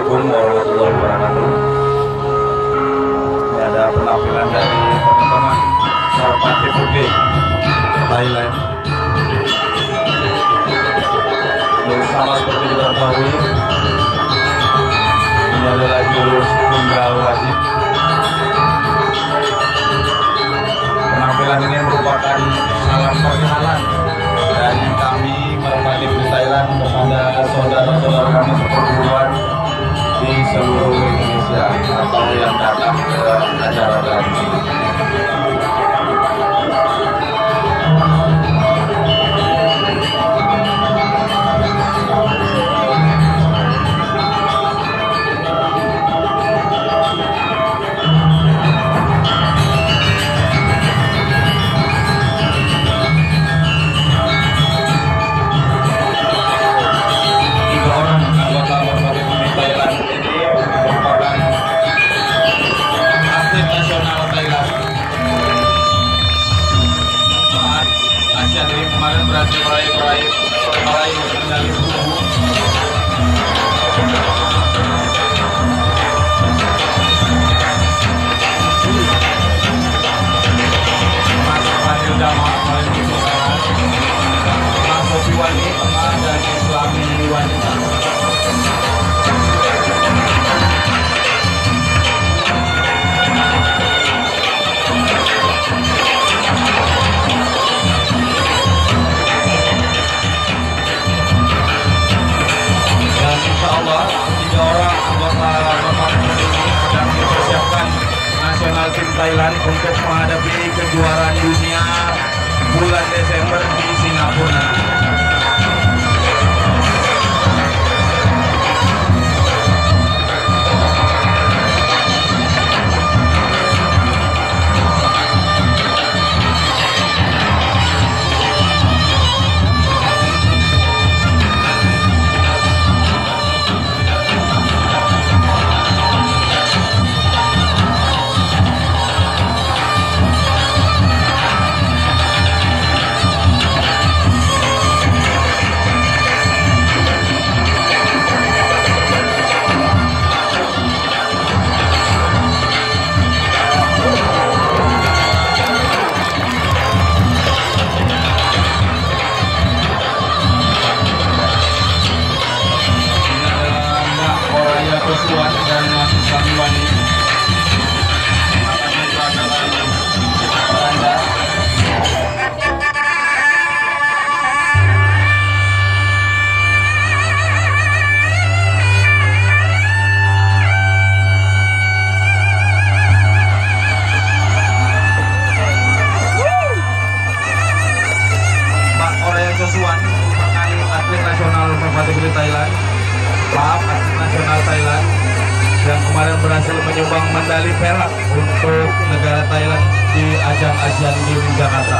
Assalamualaikum warahmatullahi wabarakatuh. Ini ada penampilan dari teman-teman Sarpati TPG Thailand Dan sama seperti kita ketahui Ini adalah jurus tunggal wajib. Penampilan ini merupakan salah satu Bye. Thailand untuk menghadapi kejuaraan dunia bulan Desember di Singapura. maaf nasional Thailand yang kemarin berhasil menyumbang medali perak untuk negara Thailand di ajang Asian Games Jakarta.